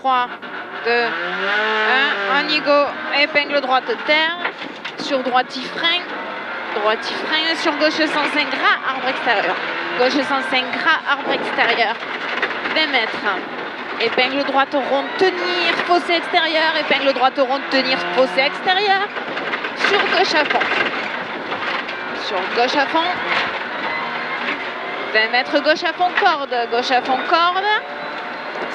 3, 2, 1. Anigo, épingle droite, terre. Sur droite, il freine. Droite, il freine. Sur gauche, 105 gras, arbre extérieur. Gauche, 105 gras, arbre extérieur. 20 mètres. Épingle droite, rond, tenir, fossé extérieur. Épingle droite, rond, tenir, fossé extérieur. Sur gauche à fond. Sur gauche à fond. 20 mètres, gauche à fond, corde. Gauche à fond, corde.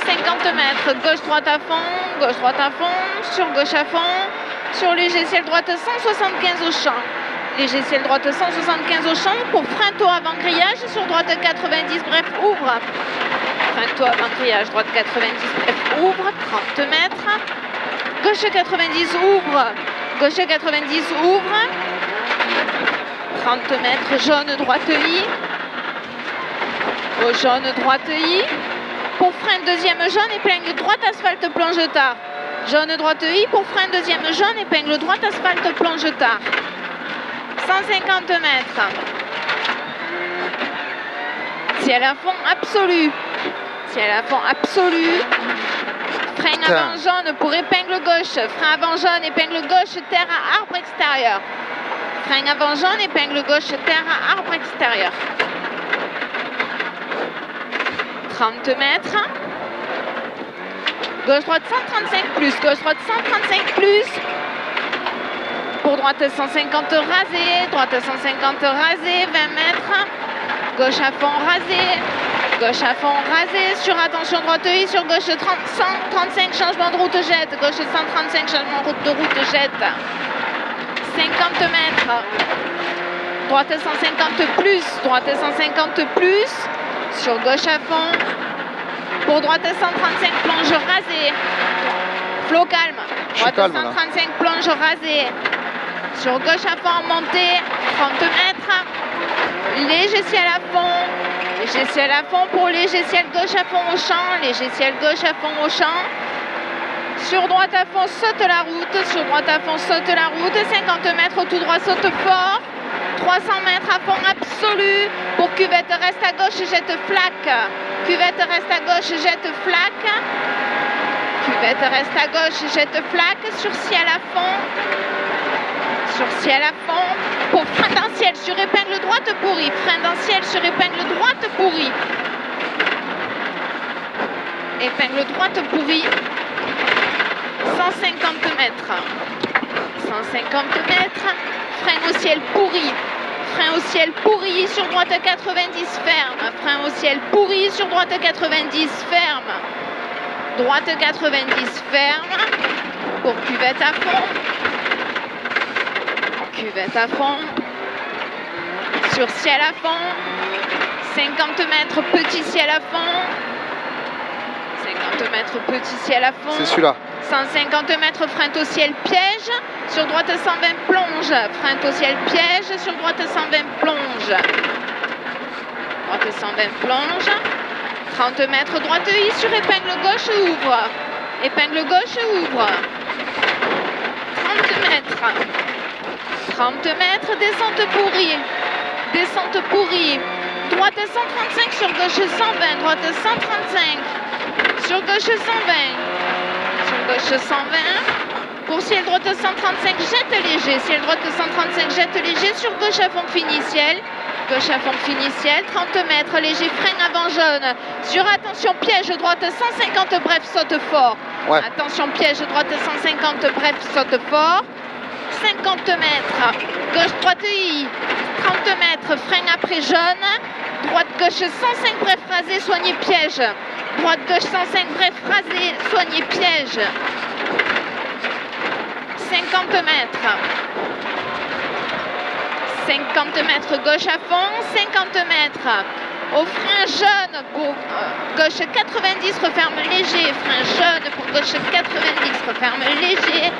50 mètres, gauche-droite à fond, gauche-droite à fond, sur gauche à fond, sur léger ciel droite 175 au champ. Léger ciel droite 175 au champ pour frein avant grillage, sur droite 90, bref, ouvre. Frein avant grillage, droite 90, bref, ouvre, 30 mètres. Gauche 90, ouvre. Gauche 90, ouvre. 30 mètres, jaune, droite I. Au jaune, droite I pour frein deuxième jaune, épingle droite, asphalte, plonge tard. Jaune droite I pour frein deuxième jaune, épingle droite, asphalte, plonge tard. 150 mètres. Ciel à fond absolu. Ciel à fond absolu. Frein avant jaune pour épingle gauche. Frein avant jaune, épingle gauche, terre à arbre extérieur. Frein avant jaune, épingle gauche, terre à arbre extérieur. 30 mètres. Gauche-droite 135 plus, gauche-droite 135 plus. Pour droite 150 rasé, droite 150 rasé, 20 mètres. Gauche à fond rasé, gauche à fond rasé, sur attention droite I, sur gauche 30, 135 changement de route jette, gauche 135 changement de route jette. 50 mètres. Droite 150 plus, droite 150 plus, sur gauche à fond. Pour droite 135, plonge rasée. Flot calme. Droite 135, plonge rasée. Sur gauche à fond, montée, 30 mètres. Léger ciel à fond. Léger ciel à fond pour léger ciel gauche à fond au champ. Léger ciel gauche à fond au champ. Sur droite à fond, saute la route. Sur droite à fond, saute la route. 50 mètres tout droit, saute fort. 300 mètres à fond absolu. Pour cuvette, reste à gauche, jette flaque. Cuvette, reste à gauche, jette flaque. Cuvette, reste à gauche, jette flaque. Sur ciel à fond. Sur ciel à fond. Pour frein d'un ciel sur épingle droite pourrie. Frein d'un ciel sur épingle droite pourrie. Épingle droite pourrie. 150 mètres. 150 mètres frein au ciel pourri, frein au ciel pourri, sur droite 90 ferme, frein au ciel pourri, sur droite 90 ferme, droite 90 ferme, pour cuvette à fond, cuvette à fond, sur ciel à fond, 50 mètres petit ciel à fond, 50 mètres petit ciel à fond. C'est celui-là. 150 mètres frein au ciel piège. Sur droite 120 plonge. Frein au ciel piège. Sur droite 120 plonge. Droite 120 plonge. 30 mètres droite I sur épingle gauche ouvre. Épingle gauche ouvre. 30 mètres. 30 mètres descente pourrie. Descente pourrie. Droite 135 sur gauche 120. Droite 135. Sur gauche 120 gauche 120. Pour ciel droite 135, jette léger. Ciel droite 135, jette léger. Sur gauche à fond fini ciel. Gauche à fond fini ciel. 30 mètres, léger, frein avant jaune. Sur attention, piège droite 150, bref, saute fort. Attention, piège droite 150, bref, saute fort. 50 mètres, gauche droite I. 30 mètres, frein après jaune. Droite gauche 105, bref, rasé, soignez piège. Droite gauche 105, bref, rasé, soignez piège. 50 mètres. 50 mètres gauche à fond, 50 mètres. Au frein jaune euh, gauche 90, referme léger. Frein jaune pour gauche 90, referme léger.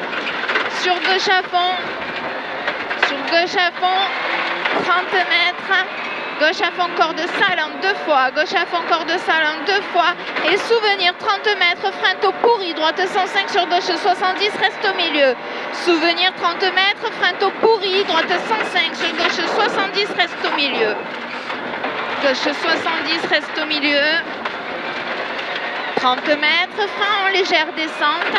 Sur gauche à fond. Sur gauche à fond. 30 mètres. Gauche à fond, corde en deux fois. Gauche à fond, corde en deux fois. Et souvenir, 30 mètres, frein au pourri. Droite 105 sur gauche 70, reste au milieu. Souvenir, 30 mètres, frein au pourri. Droite 105 sur gauche 70, reste au milieu. Gauche 70, reste au milieu. 30 mètres, frein en légère descente.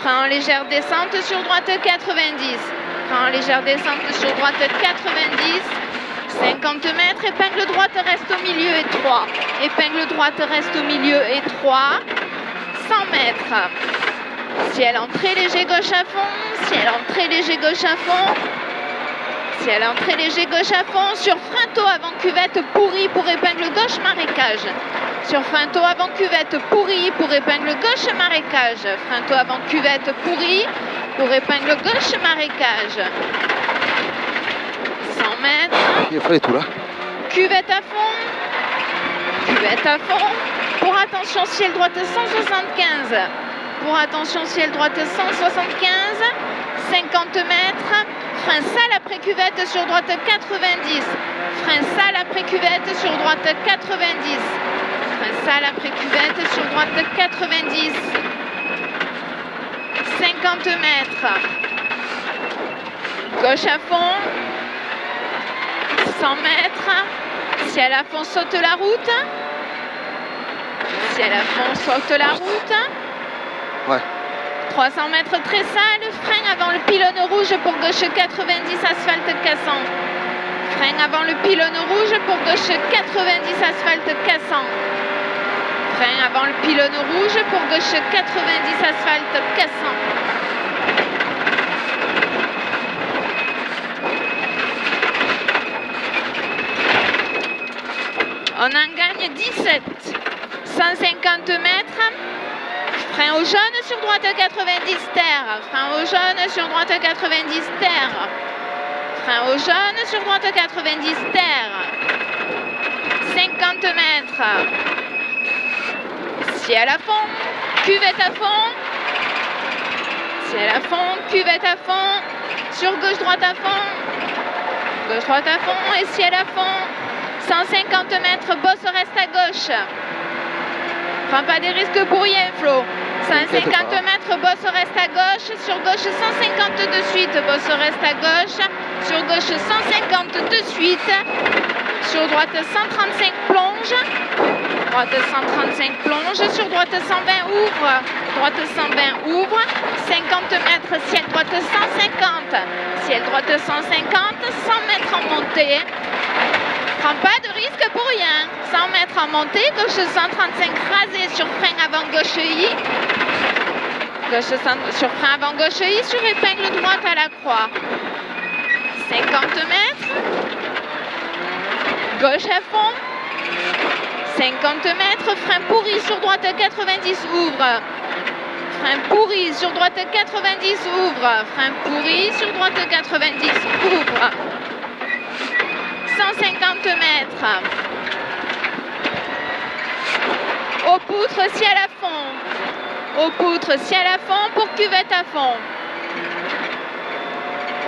Frein en légère descente sur droite 90. Frein en légère descente sur droite 90. 50 mètres, épingle droite reste au milieu étroit. Épingle droite reste au milieu étroit. 100 mètres. Ciel entrée léger gauche à fond. Ciel entrée léger gauche à fond. Ciel entrée léger gauche à fond. Sur frein avant cuvette pourri pour épingle gauche marécage. Sur frein avant cuvette pourri pour épingle gauche marécage. Frein avant cuvette pourri pour épingle gauche marécage. 100 mètres. Il fallait tout là. Cuvette à fond. Cuvette à fond. Pour attention ciel droite 175. Pour attention ciel droite 175. 50 mètres. Frein sale après cuvette sur droite 90. Frein sale après cuvette sur droite 90. Frein sale après cuvette sur droite 90. 50 mètres. Gauche à fond. 100 mètres. Ciel à fond, saute la route. Ciel à fond, saute la route. Ouais. 300 mètres très sale, frein avant le pylône rouge pour gauche 90 asphalte cassant. Frein avant le pylône rouge pour gauche 90 asphalte cassant. Frein avant le pylône rouge pour gauche 90 asphalte cassant. On en gagne 17. 150 mètres. Frein au jaune sur droite 90 terre. Frein au jaune sur droite 90 terre. Frein au jaune sur droite 90 terre. 50 mètres. Ciel à fond. Cuvette à fond. Ciel à fond. Cuvette à fond. Sur gauche droite à fond. Gauche droite à fond et ciel à fond. 150 mètres. Bosse reste à gauche. Prends pas des risques pour rien, Flo. 150 mètres, bosse reste à gauche. Sur gauche, 150 de suite. Bosse reste à gauche. Sur gauche, 150 de suite. Sur droite, 135 plonge. Droite 135 plonge. Sur droite, 120 ouvre. Droite 120 ouvre. 50 mètres, ciel droite 150. Ciel droite 150. 100 mètres en montée. Prends pas de risque pour rien. 100 mètres en montée, gauche 135 rasé sur frein avant gauche I. Gauche sur frein avant gauche I, sur épingle droite à la croix. 50 mètres. Gauche à fond. 50 mètres, frein pourri sur droite 90 ouvre. Frein pourri sur droite 90 ouvre. Frein pourri sur droite 90 ouvre. 150 mètres. Aux poutres, ciel à fond. Aux poutres, ciel à fond pour cuvette à fond.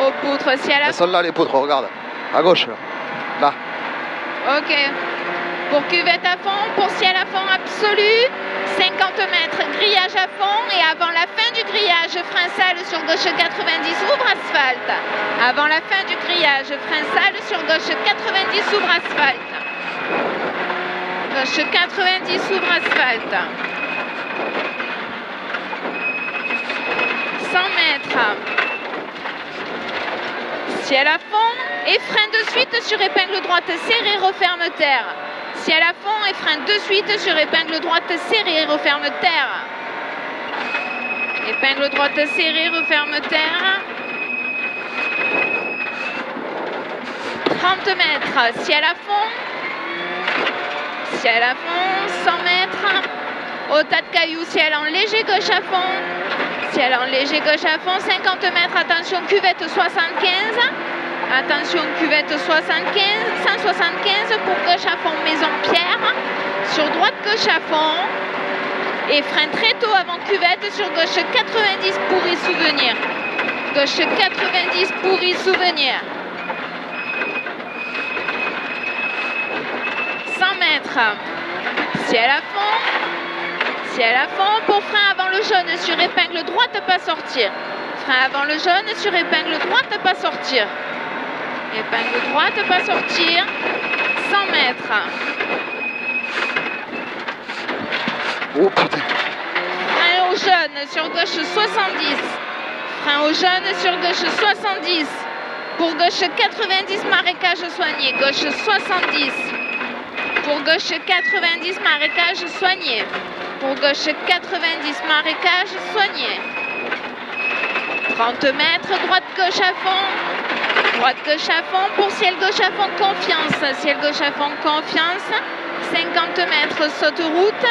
Aux poutres, ciel à Elles fond. sont là les poutres, regarde. À gauche là. Là. Ok. Pour cuvette à fond, pour ciel à fond absolu, 50 mètres, grillage à fond et avant la fin du grillage, frein sale sur gauche 90, ouvre asphalte. Avant la fin du grillage, frein sale sur gauche 90, ouvre asphalte. Gauche 90, ouvre asphalte. 100 mètres. Ciel à fond et frein de suite sur épingle droite serrée, referme terre. Ciel à fond et frein de suite sur épingle droite serrée, referme terre. Épingle droite serrée, referme terre. 30 mètres, ciel à fond. Ciel à fond, 100 mètres. Au tas de cailloux, ciel en léger gauche à fond. Ciel en léger gauche à fond, 50 mètres, attention, cuvette 75. Attention, cuvette 75, 175 pour gauche à fond, maison Pierre. Sur droite, gauche à fond. Et frein très tôt avant cuvette sur gauche 90 pour y souvenir. Gauche 90 pour y souvenir. 100 mètres. Ciel à fond. Ciel à fond pour frein avant le jaune sur épingle droite, pas sortir. Frein avant le jaune sur épingle droite, pas sortir. Épingle droite, pas sortir. 100 mètres. Oh putain. Frein au jaune sur gauche 70. Frein au jaune sur gauche 70. Pour gauche 90, marécage soigné. Gauche 70. Pour gauche 90, marécage soigné. Pour gauche 90, marécage soigné. 30 mètres, droite gauche à fond. Droite gauche à fond. Pour ciel gauche à fond, confiance. Ciel gauche à fond, confiance. 50 mètres, saute route.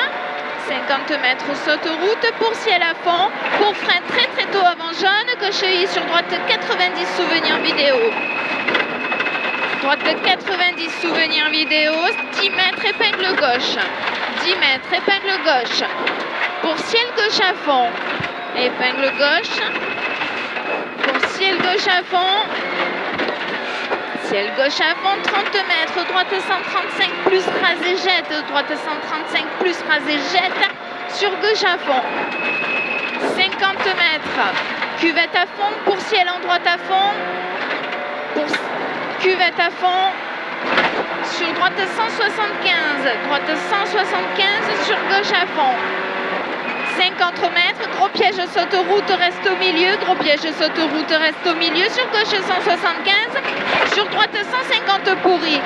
50 mètres, saute route. Pour ciel à fond. Pour frein très très tôt avant jaune. Gauche sur droite 90, souvenir vidéo. Droite 90, souvenir vidéo. 10 mètres, épingle gauche. 10 mètres, épingle gauche. Pour ciel gauche à fond. Épingle gauche. Pour ciel gauche à fond. Ciel gauche à fond, 30 mètres, droite 135 plus rasé jette, droite 135 plus rasé jette, sur gauche à fond. 50 mètres, cuvette à fond, pour ciel en droite à fond, cuvette à fond, sur droite 175, droite 175, sur gauche à fond. 50 mètres, gros piège saute route reste au milieu, gros piège saute route reste au milieu, sur gauche 175, sur droite 150 pourri,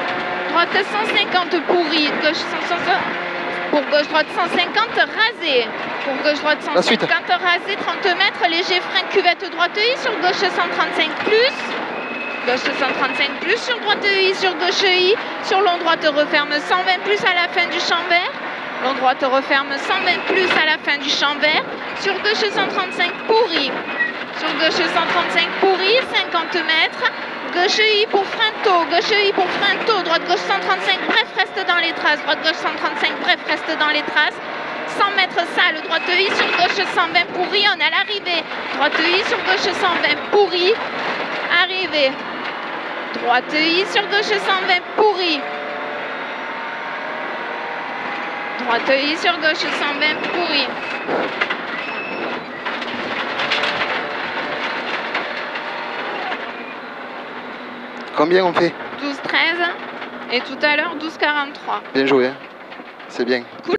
droite 150 pourri, gauche 150, pour gauche droite 150 rasé, pour gauche droite 150 rasé, 30 mètres, léger frein cuvette droite I, sur gauche 135 plus, gauche 135 plus, sur droite I, sur gauche I, sur long droite referme 120 plus à la fin du champ vert, Long droite referme 120 plus à la fin du champ vert. Sur gauche 135 pourri. Sur gauche 135 pourri, 50 mètres. Gauche I pour frein tôt. Gauche I pour frein tôt. Droite gauche 135, bref, reste dans les traces. Droite gauche 135, bref, reste dans les traces. 100 mètres sale. Droite I sur gauche 120 pourri. On a l'arrivée. Droite I sur gauche 120 pourri. Arrivée. Droite I sur gauche 120 pourri. Droite I sur gauche 120 pourri. Combien on fait? 12-13 et tout à l'heure 12-43. Bien joué. hein. C'est bien. Cool.